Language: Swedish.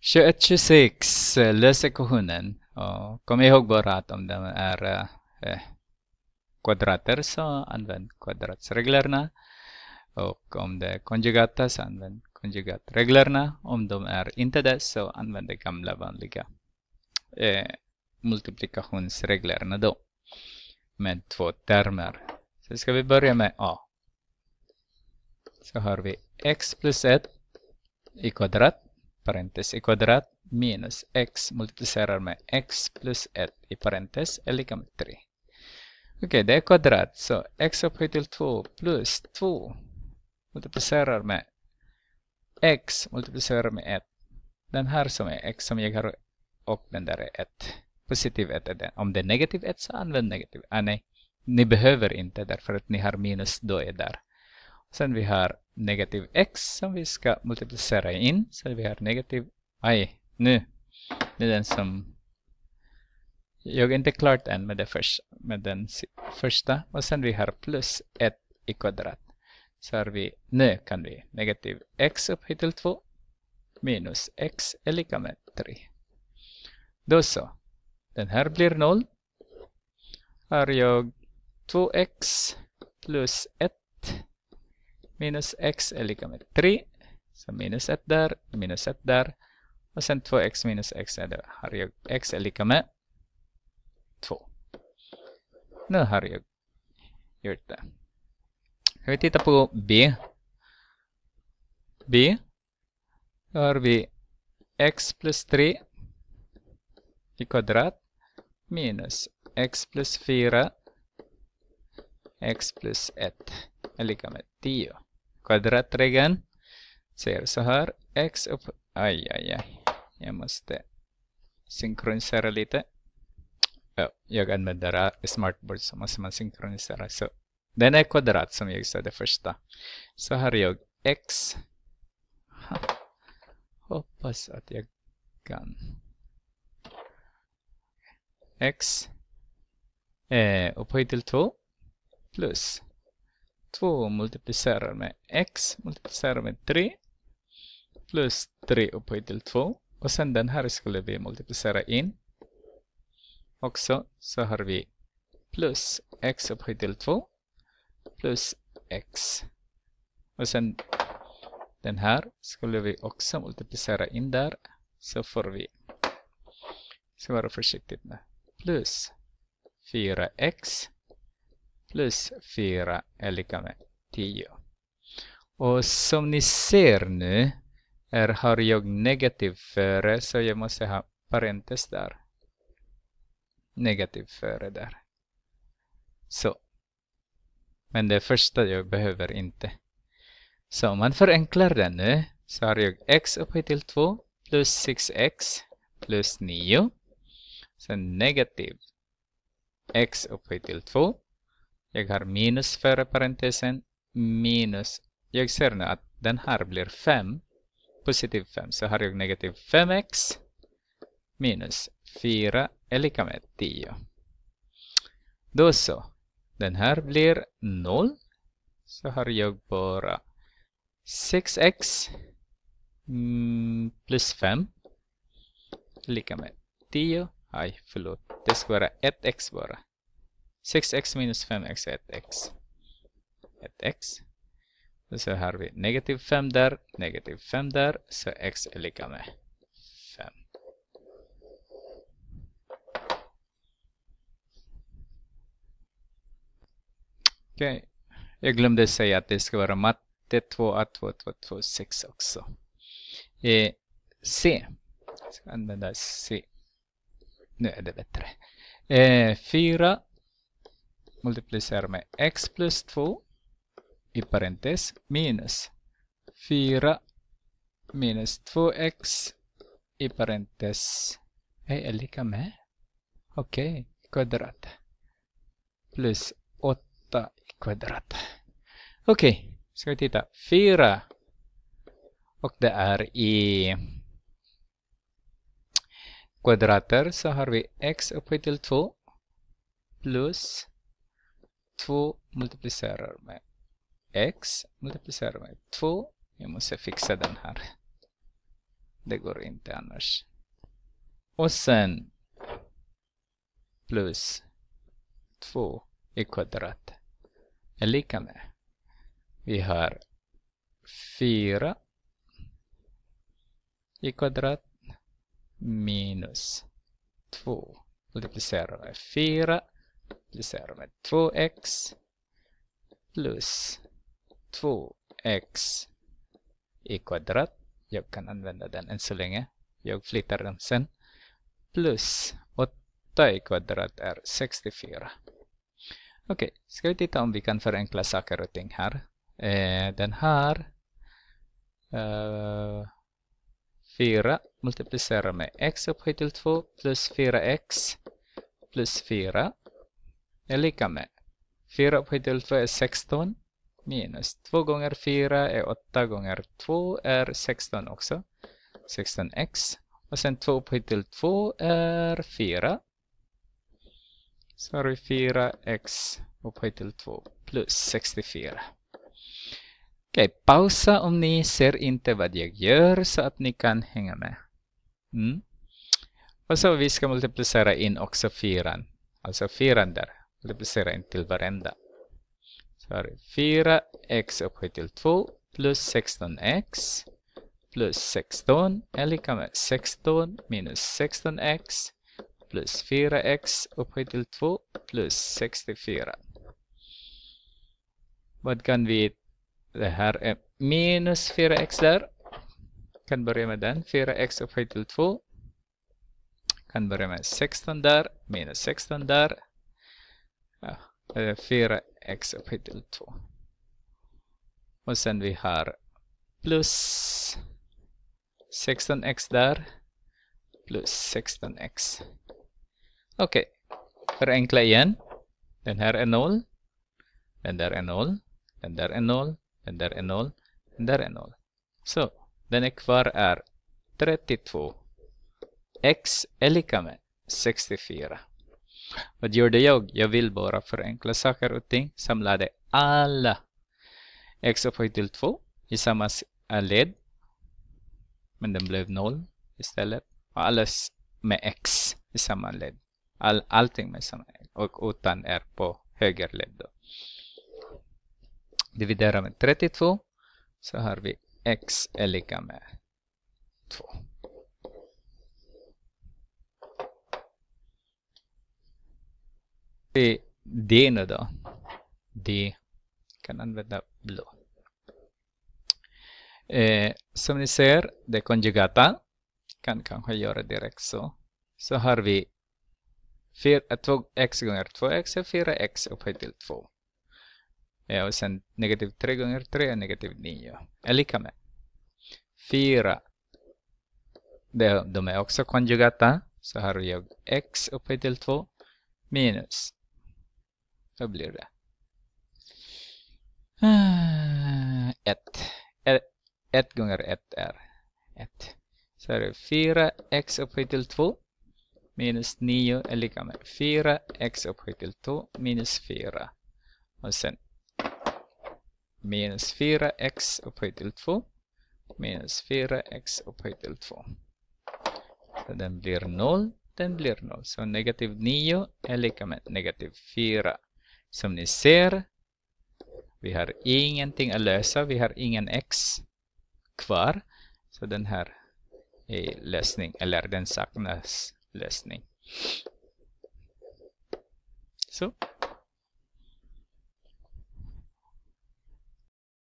2126, lös ekvationen. Och kom ihåg bara att om den är eh, eh, kvadrater så använd kvadratsreglerna. Och om det är konjugata så använd konjugatreglerna. Om de är inte det så använd de gamla vanliga eh, multiplikationsreglerna då. Med två termer. Så ska vi börja med A. Så har vi x plus 1 i kvadrat, parentes i kvadrat, minus x multiplicerar med x plus 1 i parentes är lika med 3. Okej, okay, det är kvadrat, så x upphöjt till 2 plus 2 multiplicerar med x multiplicerar med 1. Den här som är x som jag har och den där är 1. Positiv 1 är den. Om det är negativ 1 så använd negativ. Ah, nej, ni behöver inte därför att ni har minus då är där. Sen vi har negativ x som vi ska multiplicera in. Så vi har negativ, aj, nu. Det är den som jag är inte klart än med, det först, med den första. Och sen vi har plus 1 i kvadrat. Så har vi, nu kan vi negativ x upphöjt till 2 minus x är lika med 3. Då så. Den här blir 0. Har jag 2x plus 1 minus x är lika med 3. Så minus 1 där, minus 1 där. Och sen 2x minus x är det, har jag x är lika med 2. Nu har jag gjort det. Kan vi titta på B. B. Då har vi x plus 3 i kvadrat minus x plus 4 x plus 1 är lika med 10 kvadratregeln säger så här. X upp... Aj, aj, aj. Jag måste synkronisera lite. Ja, jag använder äh, smartboard så måste man synkronisera. Så den är kvadrat som jag sa det första. Så har jag x. Hoppas att jag kan. x eh, upphöjt till 2 plus 2 multiplicerar med x multiplicerar med 3 plus 3 upphöjt till 2 och sen den här skulle vi multiplicera in. Också så har vi plus x upphöjt till 2 plus x. Och sen den här skulle vi också multiplicera in där så får vi ska vara försiktigt med plus 4x plus 4 är lika med 10. Och som ni ser nu är, har jag negativ före så jag måste ha parentes där. Negativ före där. Så. Men det första jag behöver inte. Så om man förenklar den nu så har jag x upphöjt till 2 plus 6x plus 9. Sen negativ x upphöjt till 2 jag har minus före parentesen. Minus. Jag ser nu att den här blir 5. Positiv 5. Så har jag negativ 5x minus 4 är lika med 10. Då så. Den här blir 0. Så har jag bara 6x mm, plus 5 lika med 10. Aj, förlåt. Det ska vara 1x bara. 6x minus 5x är 1x. 1x. Och så har vi negativ 5 där, negativ 5 där, så x är lika med 5. Okej, okay. jag glömde säga att det ska vara matte 2a2, 2, 2, 6 också. Eh, C. Jag ska använda C. Nu är det bättre. Eh, 4 multiplicerar med x plus 2 i parentes minus 4 minus 2x i parentes är lika med okej, okay, kvadrat plus 8 i kvadrat. Okej, okay, ska vi titta. 4 och det är i kvadrater så har vi x upphöjt till 2 plus 2 multiplicerar med x multiplicerar med 2. Jag måste fixa den här. Det går inte annars. Och sen plus 2 i kvadrat är lika med. Vi har 4 i kvadrat minus 2 multiplicerar med 4 multiplicerar med 2x plus 2x i kvadrat. Jag kan använda den än så länge. Jag flyttar den sen. Plus 8 i kvadrat är 64. Okej, okay, ska vi titta om vi kan förenkla saker och ting här. Eh, den här eh, 4 multiplicerar med x upphöjt till 2 plus 4x plus 4 är lika med 4 upphöjt till 2 är 16 minus 2 gånger 4 är 8 gånger 2 är 16 också. 16x. Och sen 2 upphöjt till 2 är 4. Så har vi 4x upphöjt till 2 plus 64. Okej, okay, pausa om ni ser inte vad jag gör så att ni kan hänga med. Mm. Och så vi ska multiplicera in också 4. Alltså 4 där. Multiplicera in till varenda. Så har vi 4x upphöjt till 2 plus 16x plus 16 är lika med 16 minus 16x plus 4x upphöjt till 2 plus 64. Vad kan vi det här är minus 4x där. Kan börja med den. 4x upphöjt till 2. Kan börja med 16 där. Minus 16 där. Ja, 4x upphöjt till 2. Och sen vi har plus 16x där. Plus 16x. Okej. Okay. Förenkla igen. Den här är 0. Den där är 0. Den där är 0. Den där är 0. Den där är 0. Så den är kvar är 32. X är lika med 64. Vad gjorde jag? Jag vill bara förenkla saker och ting. Samlade alla x upphöjt till 2 i samma eh, led. Men den blev 0 istället. Och alles med x i samma led. All, allting med samma och utan är på höger led. Då Dividera med 32 så har vi x är lika med 2. Det D nu då. D kan använda blå. Eh, som ni ser, det konjugata kan kanske göra direkt så. Så har vi 4, 2x eh, gånger 2x är 4x upphöjt till 2. Eh, och sen negativ 3 gånger 3 är negativ 9. Är lika med 4. De, de är också konjugata. Så har jag x upphöjt till 2 minus. Vad blir det? 1. 1 gånger 1 är 1. Så är det 4x upphöjt till 2 minus 9 är lika med 4x upphöjt till 2 minus 4. Och sen minus 4x upphöjt till 2 minus 4x upphöjt till 2. Så den blir 0, den blir 0. Så negativ 9 är lika med negativ 4. Som ni ser, vi har ingenting att lösa. Vi har ingen x kvar. Så den här är lösning, eller den saknas lösning. Så.